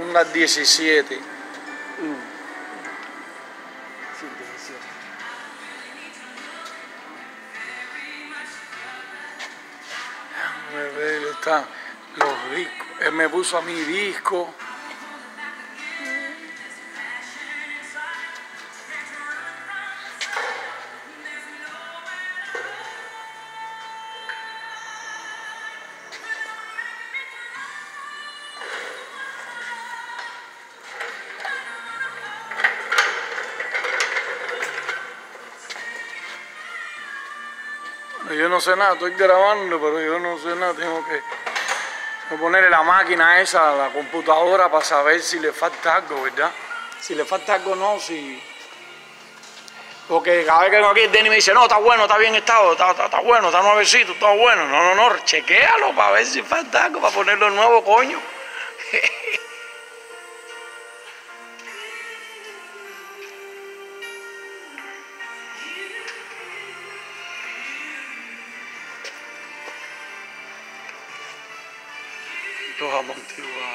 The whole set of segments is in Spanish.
unas 17. Mm. Sí, 17. Déjame ver, están los discos. Él me puso a mi disco. No sé nada, estoy grabando, pero yo no sé nada, tengo que, ponerle la máquina esa la computadora para saber si le falta algo, ¿verdad? Si le falta algo no, si... Porque cada vez que vengo aquí el Denny me dice, no, está bueno, está bien estado, está, está, está bueno, está nuevecito, está bueno. No, no, no, chequéalo para ver si falta algo, para ponerlo nuevo, coño. doa mong tiwa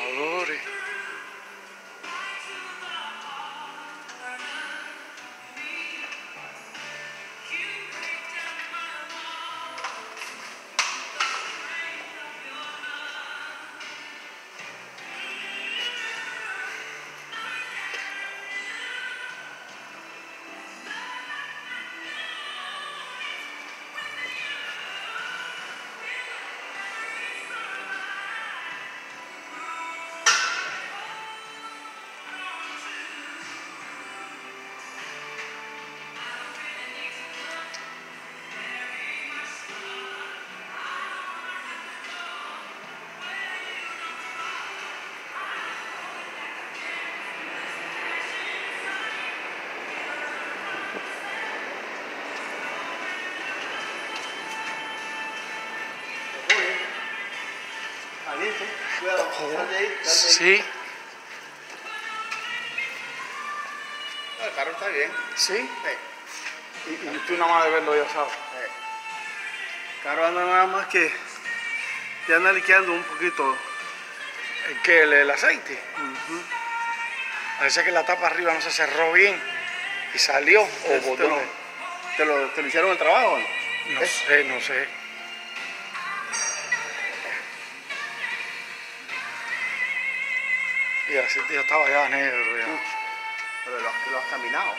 Sí, El carro está bien. sí. Sí. Y, y tú nada más de verlo ya sabes. El carro anda nada más que ya anda liqueando un poquito. ¿El qué? ¿El, el aceite? Parece que la tapa arriba no se cerró bien y salió. O ¿Te botó. lo, te, lo, ¿Te lo hicieron el trabajo? o no? No sé, no sé. Y ya estaba ya negro. Ya. Pero lo, has- lo has caminado.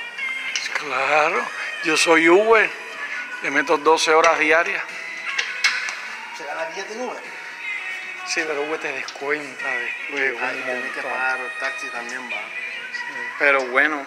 Claro, yo soy Uber, le meto 12 horas diarias. ¿Se gana billete en Uber? Sí, pero Uber te descuenta después. Ay, un tienes que pagar el taxi también, va. Pero bueno,